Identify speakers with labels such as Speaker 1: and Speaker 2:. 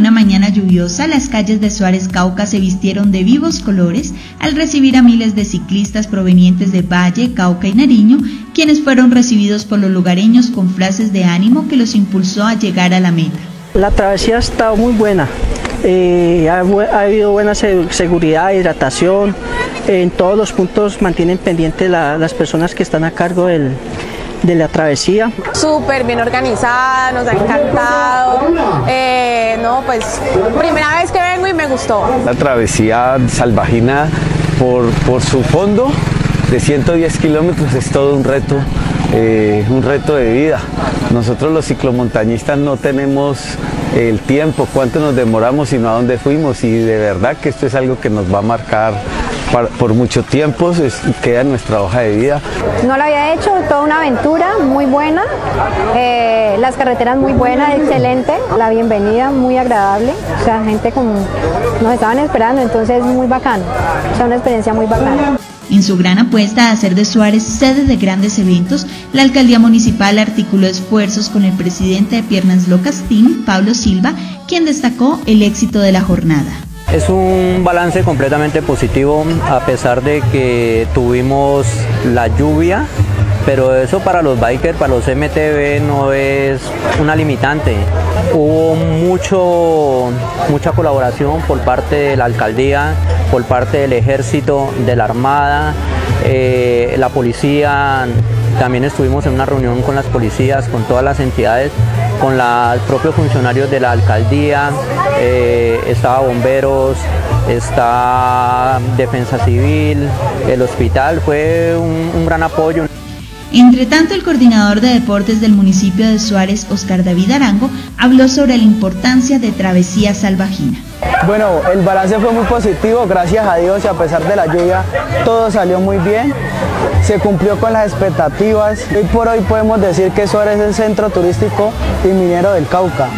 Speaker 1: una mañana lluviosa, las calles de Suárez Cauca se vistieron de vivos colores al recibir a miles de ciclistas provenientes de Valle, Cauca y Nariño, quienes fueron recibidos por los lugareños con frases de ánimo que los impulsó a llegar a la meta.
Speaker 2: La travesía ha estado muy buena, eh, ha, habido buena seguridad, hidratación, en todos los puntos mantienen pendiente las personas que están a cargo del, de la travesía.
Speaker 3: Súper bien organizada, nos ha encantado. Pues primera vez que vengo y me gustó.
Speaker 4: La travesía salvajina por, por su fondo de 110 kilómetros es todo un reto, eh, un reto de vida. Nosotros los ciclomontañistas no tenemos el tiempo, cuánto nos demoramos y no a dónde fuimos y de verdad que esto es algo que nos va a marcar por mucho tiempo, queda en nuestra hoja de vida.
Speaker 5: No lo había hecho, toda una aventura muy buena, eh, las carreteras muy buenas, excelente, la bienvenida muy agradable, o sea, gente como nos estaban esperando, entonces muy bacano, o sea, una experiencia muy bacana.
Speaker 1: En su gran apuesta a hacer de Suárez sede de grandes eventos, la alcaldía municipal articuló esfuerzos con el presidente de Piernas Locas Team, Pablo Silva, quien destacó el éxito de la jornada.
Speaker 6: Es un balance completamente positivo a pesar de que tuvimos la lluvia, pero eso para los bikers, para los MTV no es una limitante. Hubo mucho, mucha colaboración por parte de la alcaldía, por parte del ejército, de la armada, eh, la policía, también estuvimos en una reunión con las policías, con todas las entidades, con los propios funcionarios de la alcaldía, eh, estaba bomberos, está defensa civil, el hospital, fue un, gran apoyo.
Speaker 1: Entre tanto, el coordinador de deportes del municipio de Suárez, Oscar David Arango, habló sobre la importancia de Travesía Salvajina.
Speaker 7: Bueno, el balance fue muy positivo, gracias a Dios y a pesar de la lluvia, todo salió muy bien se cumplió con las expectativas. Hoy por hoy podemos decir que Suárez es el centro turístico y minero del Cauca.